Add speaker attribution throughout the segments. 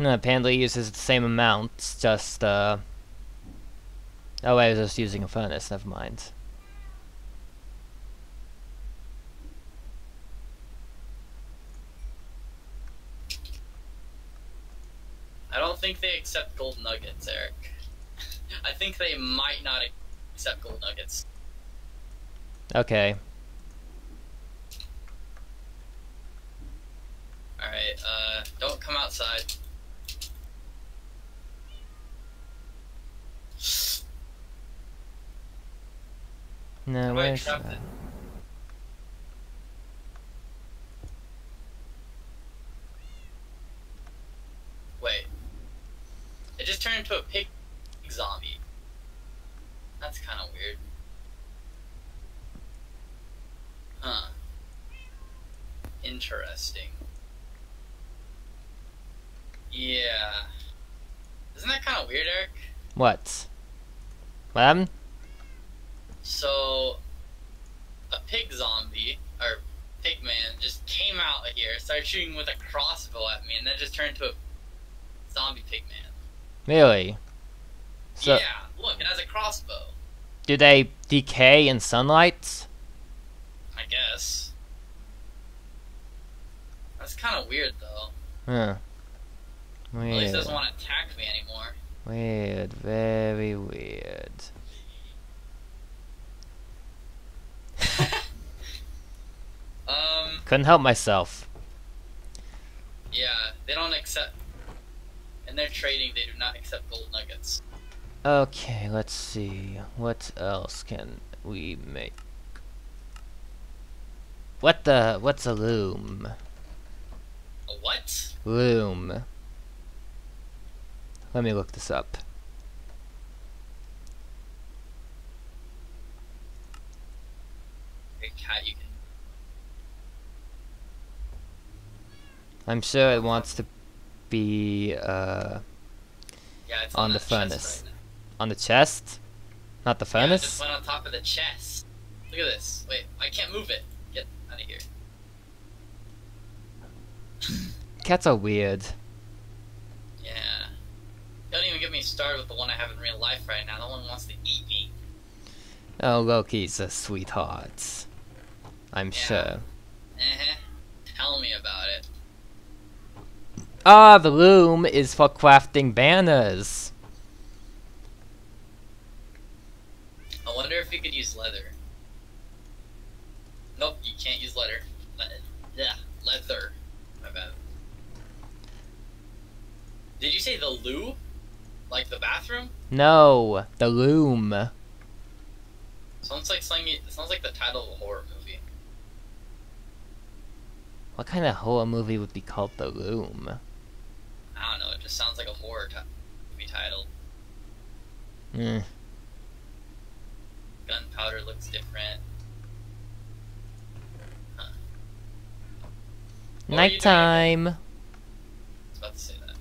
Speaker 1: No, apparently uses the same amount, it's just, uh... Oh, I was just using a furnace, never mind.
Speaker 2: I don't think they accept gold nuggets, Eric. I think they might not accept gold nuggets.
Speaker 1: Okay.
Speaker 2: Alright, uh, don't come outside.
Speaker 1: No,
Speaker 2: How do I
Speaker 1: where's that?
Speaker 2: it? Wait. It just turned into a pig zombie. That's kind of weird. Huh. Interesting. Yeah. Isn't that kind of weird, Eric?
Speaker 1: What? What happened?
Speaker 2: So, a pig zombie, or pig man, just came out of here, started shooting with a crossbow at me, and then just turned into a zombie pig man.
Speaker 1: Really? So,
Speaker 2: yeah, look, it has a crossbow,
Speaker 1: do they decay in sunlight?
Speaker 2: I guess. That's kind of weird, though.
Speaker 1: Huh.
Speaker 2: At least it doesn't want to attack me anymore.
Speaker 1: Weird. Very weird.
Speaker 2: Um,
Speaker 1: Couldn't help myself.
Speaker 2: yeah, they don't accept. In their trading, they do not accept gold nuggets.
Speaker 1: Okay, let's see. What else can we make? What the? What's a loom?
Speaker 2: A what?
Speaker 1: Loom. Let me look this up.
Speaker 2: A cat you can.
Speaker 1: I'm sure it wants to be uh,
Speaker 2: Yeah, it's
Speaker 1: On
Speaker 2: on,
Speaker 1: the furnace.
Speaker 2: right
Speaker 1: on the chest, not the
Speaker 2: Yeah, it just
Speaker 1: furnace.
Speaker 2: went on top of the chest. Look at this. Wait, I can't move it. Get out of here.
Speaker 1: Cats are weird.
Speaker 2: Yeah. Don't even get me started with the one I have in real life right now. The one wants to eat me.
Speaker 1: Oh, Loki's a sweetheart. I'm
Speaker 2: Yeah.
Speaker 1: sure.
Speaker 2: Uh-huh. Tell me about it.
Speaker 1: Ah, the loom is for crafting banners.
Speaker 2: I wonder if you could use leather. Nope, you can't use leather. Le- yeah, leather. My bad. Did you say the loo? Like the bathroom?
Speaker 1: No, the loom.
Speaker 2: Sounds like something. It sounds like the title of a horror movie.
Speaker 1: What kind of horror movie would be called the loom?
Speaker 2: I don't know. It just sounds like a horror ti- movie title.
Speaker 1: Hmm.
Speaker 2: Gunpowder looks different. Huh. What were you doing?
Speaker 1: Nighttime.
Speaker 2: I was about to say that.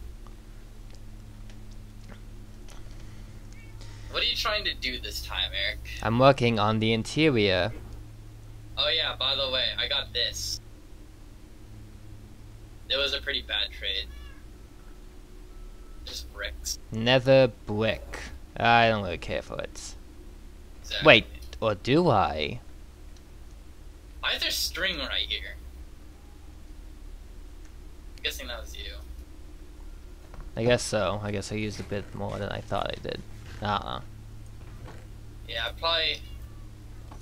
Speaker 2: What are you trying to do this time, Eric?
Speaker 1: I'm working on the interior.
Speaker 2: Oh yeah, by the way, I got this. It was a pretty bad trade. Bricks.
Speaker 1: Nether brick. I don't really care for it.
Speaker 2: Exactly.
Speaker 1: Wait, or do I?
Speaker 2: Why is there string right here? I'm guessing that was you.
Speaker 1: I guess so. I guess I used a bit more than I thought I did. Uh-uh.
Speaker 2: Yeah, I probably.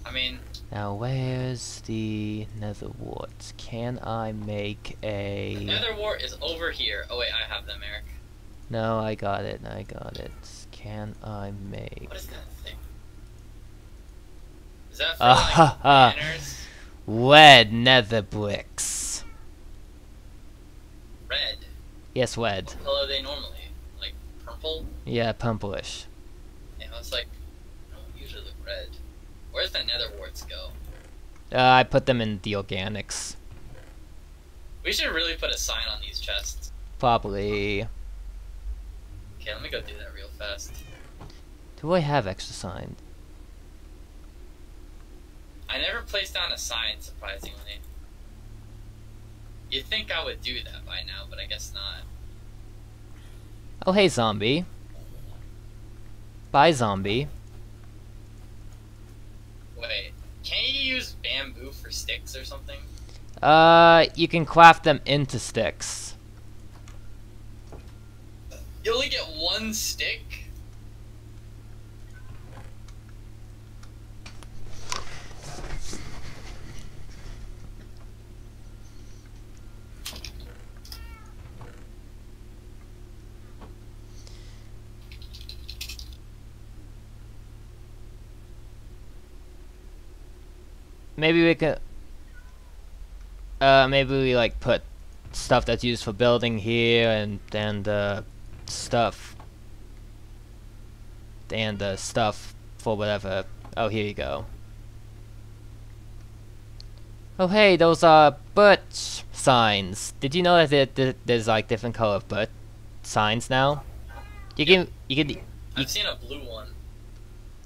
Speaker 2: I mean,
Speaker 1: Now where's the nether wart? Can I make a...
Speaker 2: Nether Wart is over here. Oh wait, I have them, Eric.
Speaker 1: No, I got it. I got it. Can I make...
Speaker 2: What is that thing? Is that for
Speaker 1: Ah, ha, ha.
Speaker 2: like?
Speaker 1: Red nether bricks.
Speaker 2: Red.
Speaker 1: Yes, red.
Speaker 2: What color are they normally? Like purple?
Speaker 1: Yeah, purplish.
Speaker 2: Yeah, it's like I don't usually look red. Where's the nether warts go?
Speaker 1: Uh, I put them in the organics.
Speaker 2: We should really put a sign on these chests.
Speaker 1: Probably.
Speaker 2: Okay, let me go do that real fast.
Speaker 1: Do I have extra sign?
Speaker 2: I never placed down a sign, surprisingly. You'd think I would do that by now, but I guess not.
Speaker 1: Oh, hey, zombie. Bye, zombie.
Speaker 2: Wait, can you use bamboo for sticks or something?
Speaker 1: Uh, you can craft them into sticks.
Speaker 2: You only get one stick?
Speaker 1: Maybe we could. Uh, maybe we like put stuff that's used for building here and and uh, stuff and uh, stuff for whatever. Oh, here you go. Oh, hey, those are birch signs. Did you know that there, there- there's like different color birch signs now? You can you can
Speaker 2: I've seen a blue one.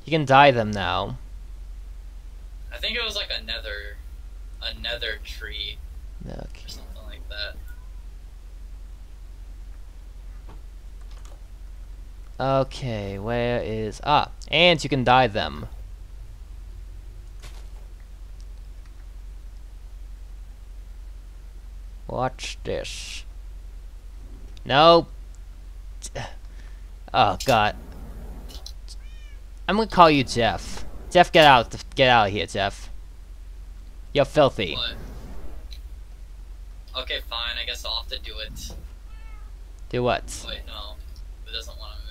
Speaker 1: you can dye them now.
Speaker 2: I think it was like a nether, a nether tree
Speaker 1: Okay.
Speaker 2: or something like that.
Speaker 1: Okay, where is ah? And you can dye them. Watch this. No. Oh God. I'm gonna call you Jeff. Jeff, get out! Get out of here, Jeff. You're filthy.
Speaker 2: What? Okay, fine. I guess I'll have to do it.
Speaker 1: Do what?
Speaker 2: Wait, no. It doesn't want to move.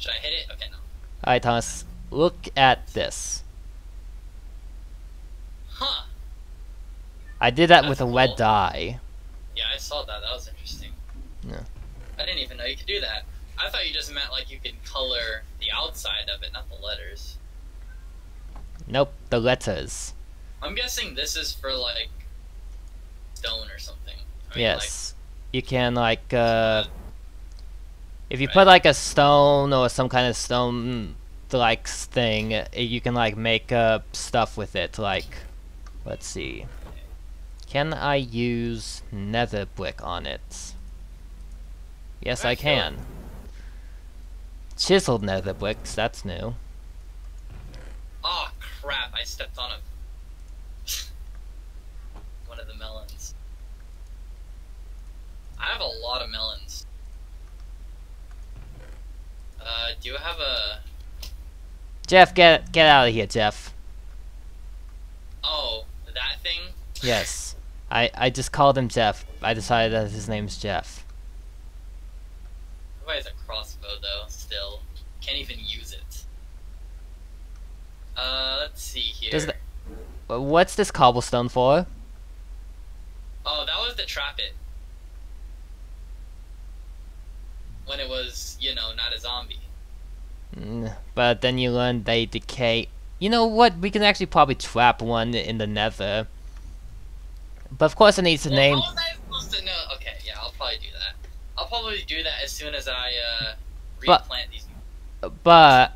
Speaker 2: Should I hit it? Okay, no.
Speaker 1: Alright, Thomas. Look at this.
Speaker 2: Huh.
Speaker 1: I did that
Speaker 2: That's
Speaker 1: with a wet
Speaker 2: cool.
Speaker 1: dye.
Speaker 2: Yeah, I saw that. That was interesting.
Speaker 1: Yeah.
Speaker 2: I didn't even know you could do that. I thought you just meant like you could color the outside of it, not the letters.
Speaker 1: Nope, the letters.
Speaker 2: I'm guessing this is for like stone or something. I mean,
Speaker 1: yes. you can like uh if you
Speaker 2: Right.
Speaker 1: put like a stone or some kind of stone like thing, uh, you can like make up stuff with it like let's see. Can I use nether brick on it? Yes, I can. Chiseled nether bricks, that's new.
Speaker 2: Oh crap! I stepped on a one of the melons. I have a lot of melons. Uh, do you have a?
Speaker 1: Jeff, get get out of here, Jeff.
Speaker 2: Oh, that thing.
Speaker 1: Yes. I, I just called him Jeff. I decided that his name's Jeff.
Speaker 2: Who has a crossbow though? Still, can't even use it. Uh, let's see here.
Speaker 1: Does the- What's this cobblestone for?
Speaker 2: Oh, that was to trap it. When it was, you know, not a zombie.
Speaker 1: But then you learn they decay. You know what? We can actually probably trap one in the nether. But of course it needs a
Speaker 2: Well,
Speaker 1: name.
Speaker 2: How was supposed to know? Okay, yeah, I'll probably do that. I'll probably do that as soon as I uh,
Speaker 1: But-
Speaker 2: replant these.
Speaker 1: But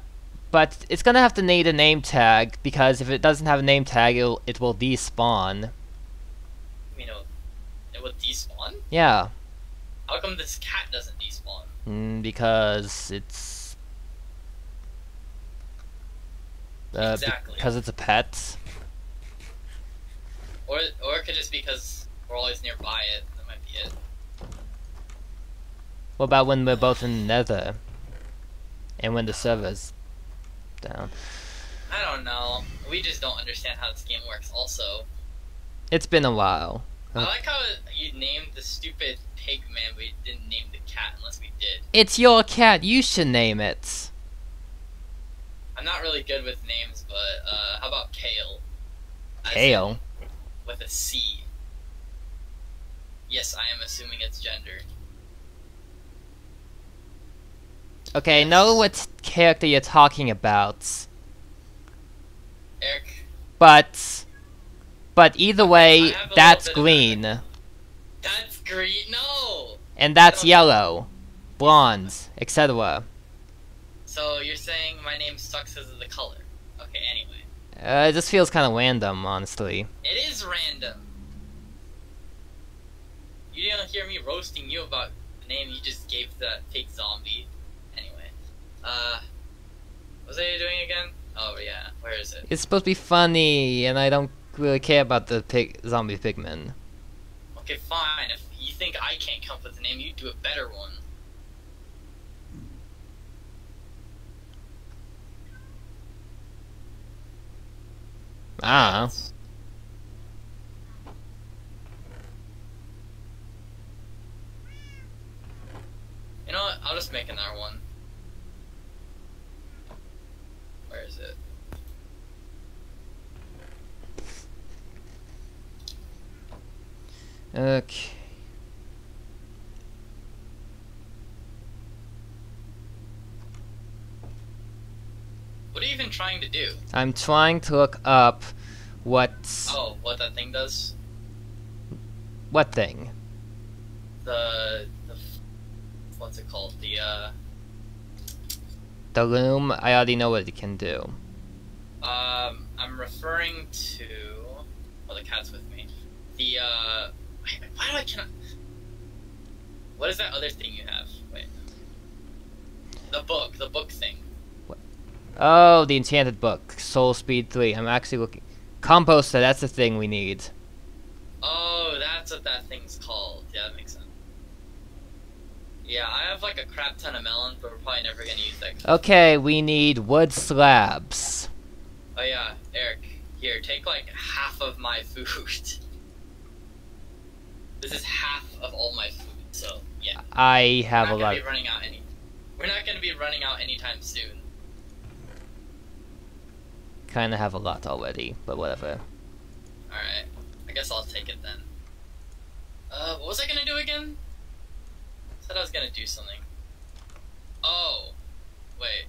Speaker 1: but it's gonna have to need a name tag because if it doesn't have a name tag, it'll, it will despawn.
Speaker 2: You know, it will despawn.
Speaker 1: Yeah,
Speaker 2: How come this cat doesn't despawn?
Speaker 1: mm, because it's uh,
Speaker 2: Exactly.
Speaker 1: because it's a pet.
Speaker 2: Or, or it could just be because we're always nearby it. That might be it.
Speaker 1: What about when we're both in Nether? And when the server's down.
Speaker 2: I don't know. We just don't understand how this game works. Also,
Speaker 1: It's been a while.
Speaker 2: I like how you named the stupid pig man, but you didn't name the cat unless we did.
Speaker 1: It's your cat, you should name it.
Speaker 2: I'm not really good with names, but uh, how about Kale?
Speaker 1: Kale?
Speaker 2: With a C. Yes, I am assuming it's gender.
Speaker 1: Okay, I know what character you're talking about.
Speaker 2: Eric,
Speaker 1: But but either way, that's
Speaker 2: little bit of
Speaker 1: green.
Speaker 2: that's green. No.
Speaker 1: And that's yellow. Blonde, etc.
Speaker 2: So you're saying my name sucks because of the color? Okay. Anyway,
Speaker 1: Uh, it just feels kind of random, honestly.
Speaker 2: it is random. You didn't hear me roasting you about the name you just gave the pig zombie. Anyway, uh, what was I doing again? Oh yeah, where is it?
Speaker 1: It's supposed to be funny, and I don't really care about the pig zombie pigmen.
Speaker 2: Okay, fine. If you think I can't come up with a name, you do a better one.
Speaker 1: Ah,
Speaker 2: You know what? I'll just make another one. Where is it?
Speaker 1: okay.
Speaker 2: What are you even trying to do?
Speaker 1: I'm trying to look up what.
Speaker 2: Oh, what that thing does?
Speaker 1: what thing.
Speaker 2: The, the what's it called? The uh,
Speaker 1: The loom. I already know what it can do.
Speaker 2: um, I'm referring to. Oh, the cat's with me. The uh, wait, why do I cannot? What is that other thing you have? Wait. The book, the book thing.
Speaker 1: Oh, the enchanted book, Soul Speed 3. I'm actually looking. Composter, that's the thing we need.
Speaker 2: Oh, that's what that thing's called. Yeah, that makes sense. Yeah, I have like a crap ton of melons, but we're probably never gonna use that.
Speaker 1: Okay, we need wood slabs.
Speaker 2: Oh yeah, Eric, here, take like half of my food. this is half of all my food, so yeah.
Speaker 1: I have a
Speaker 2: we're not
Speaker 1: lot.
Speaker 2: gonna be running out any. We're not gonna be running out anytime soon.
Speaker 1: Kind of have a lot already, but whatever.
Speaker 2: All right, I guess I'll take it then. Uh, what was I gonna do again? I Said I was gonna do something. Oh, wait.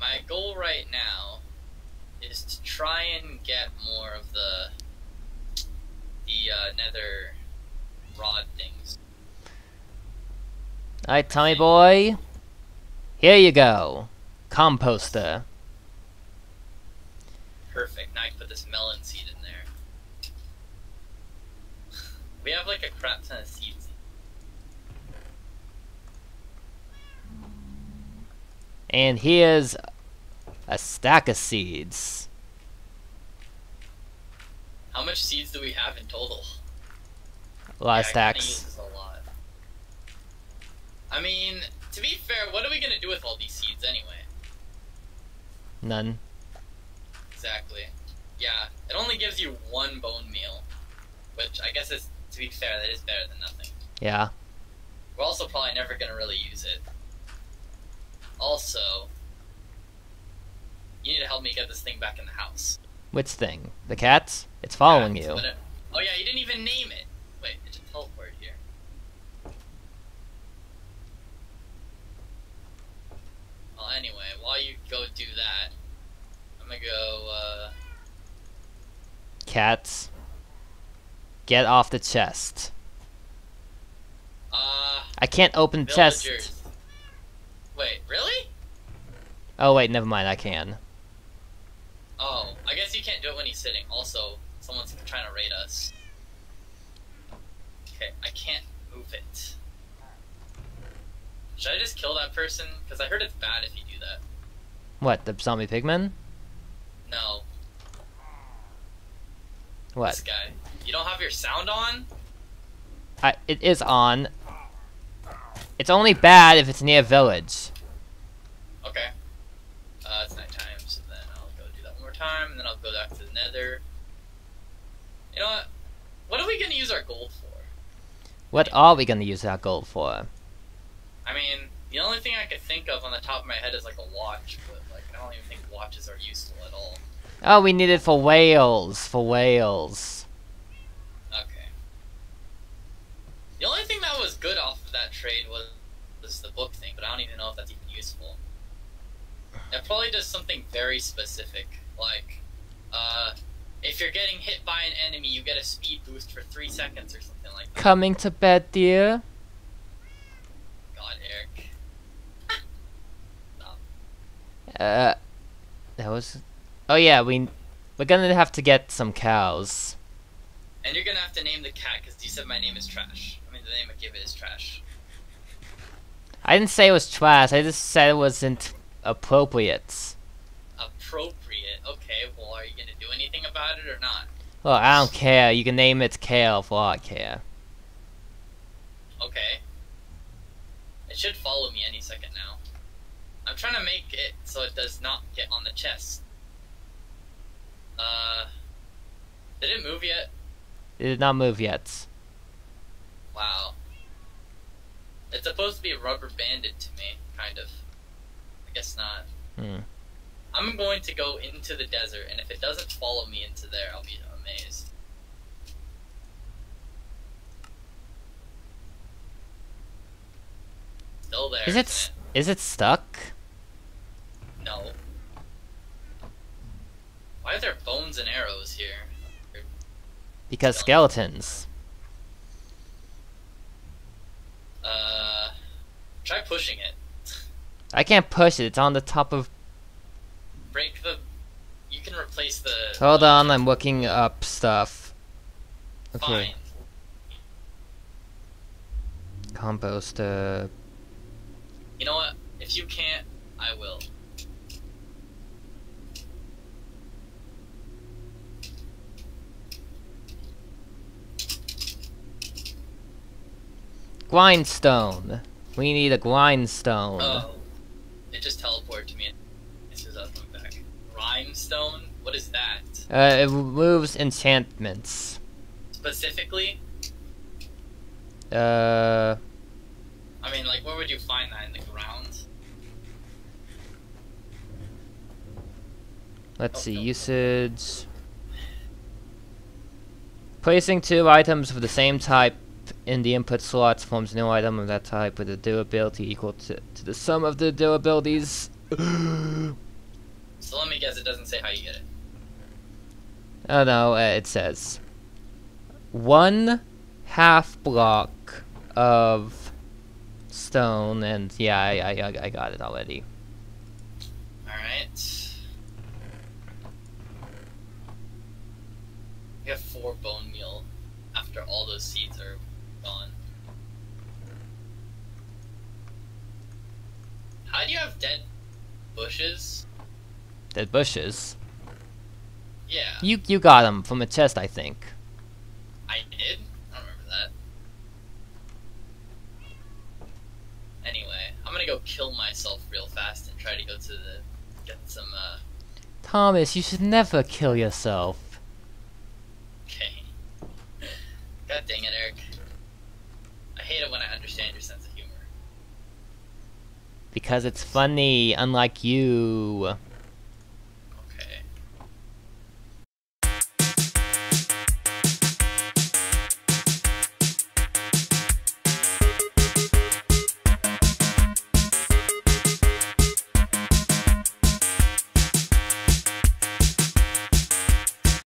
Speaker 2: My goal right now is to try and get more of the the uh, nether rod things.
Speaker 1: Alright, Tommy boy. Here you go. Composter.
Speaker 2: Perfect. Now I put this melon seed in there. We have like a crap ton of seeds.
Speaker 1: And here's a stack of seeds.
Speaker 2: How much seeds do we have in total?
Speaker 1: A lot of
Speaker 2: Yeah, kinda
Speaker 1: stacks.
Speaker 2: a lot. I mean, to be fair, what are we gonna do with all these seeds anyway?
Speaker 1: None.
Speaker 2: Exactly. Yeah, it only gives you one bone meal, which I guess is, to be fair, that is better than nothing.
Speaker 1: Yeah.
Speaker 2: We're also probably never gonna really use it. Also, you need to help me get this thing back in the house.
Speaker 1: Which thing? The cats? It's following
Speaker 2: Yeah,
Speaker 1: you.
Speaker 2: it- oh yeah, you didn't even name it just teleported here. Well, anyway, while you go do that, I'm gonna go. uh...
Speaker 1: Cats. Get off the chest.
Speaker 2: Uh,
Speaker 1: I can't open chest.
Speaker 2: Wait, really?
Speaker 1: Oh wait, never mind. I can.
Speaker 2: Oh, I guess you can't do it when he's sitting. Also, someone's trying to raid us. Okay, I can't move it. Should I just kill that person? Because I heard it's bad if you do that.
Speaker 1: What? The zombie pigman?
Speaker 2: No, this
Speaker 1: What?
Speaker 2: guy. You don't have your sound on?
Speaker 1: I, it is on. It's only bad if it's near village.
Speaker 2: Okay. Uh, it's nighttime, so then I'll go do that one more time, and then I'll go back to the nether. You know what? What are we gonna use our gold for?
Speaker 1: What are we gonna use our gold for?
Speaker 2: I mean, the only thing I could think of on the top of my head is like a watch, but like I don't even think watches are useful at all.
Speaker 1: Oh, we need it for whales. For whales.
Speaker 2: Okay. The only thing that was good off of that trade was was the book thing, but I don't even know if that's even useful. It probably does something very specific, like uh, if you're getting hit by an enemy, you get a speed boost for three seconds or something like that.
Speaker 1: Coming to bed, dear.
Speaker 2: God, Eric. Stop.
Speaker 1: Uh, that was. Oh yeah, we we're gonna have to get some cows.
Speaker 2: And you're gonna have to name the cat because you said my name is trash. I mean, the name I gave it is trash.
Speaker 1: I didn't say it was trash. I just said it wasn't appropriate.
Speaker 2: Appropriate. Okay. Well, are you gonna do anything about it or not?
Speaker 1: Well, I don't care. You can name it Kale for all I care.
Speaker 2: Okay. It should follow me any second now. I'm trying to make it so it does not get on the chest. Uh, did it move yet?
Speaker 1: It did not move yet.
Speaker 2: Wow. It's supposed to be rubber banded to me, kind of. I guess not.
Speaker 1: Hmm.
Speaker 2: I'm going to go into the desert, and if it doesn't follow me into there, I'll be amazed. Still there.
Speaker 1: Is it is it stuck?
Speaker 2: No. Why are there bones and arrows here?
Speaker 1: Because skeletons.
Speaker 2: Uh, try pushing it.
Speaker 1: I can't push it. It's on the top of.
Speaker 2: Break the. You can replace the.
Speaker 1: Hold on, I'm looking up stuff. Okay.
Speaker 2: Fine.
Speaker 1: Compost. Uh,
Speaker 2: You know what? If you can't, I will.
Speaker 1: Grindstone. We need a grindstone.
Speaker 2: Oh. It just teleported to me as as I was going back. Rhymestone? What is that?
Speaker 1: Uh, it removes enchantments.
Speaker 2: Specifically?
Speaker 1: Uh,
Speaker 2: I mean, like, where would you find that in the ground?
Speaker 1: let's see,
Speaker 2: Oh, no.
Speaker 1: usage. Placing two items of the same type in the input slots forms new item of that type with a durability equal to, to the sum of the durabilities.
Speaker 2: So let me guess, it doesn't say how you get it.
Speaker 1: Oh no, uh, it says one half block of stone, and yeah, I, I, I- I got it already.
Speaker 2: Alright. We have four bone meal after all those seeds are gone. How do you have dead bushes?
Speaker 1: Dead bushes.
Speaker 2: Yeah,
Speaker 1: You you got them from a chest, I think.
Speaker 2: I did. I don't remember that. Anyway, I'm gonna go kill myself real fast and try to go to the get some uh
Speaker 1: Thomas, you should never kill yourself.
Speaker 2: okay. God dang it, Eric. I hate it when I understand your sense of humor.
Speaker 1: Because it's funny, unlike you.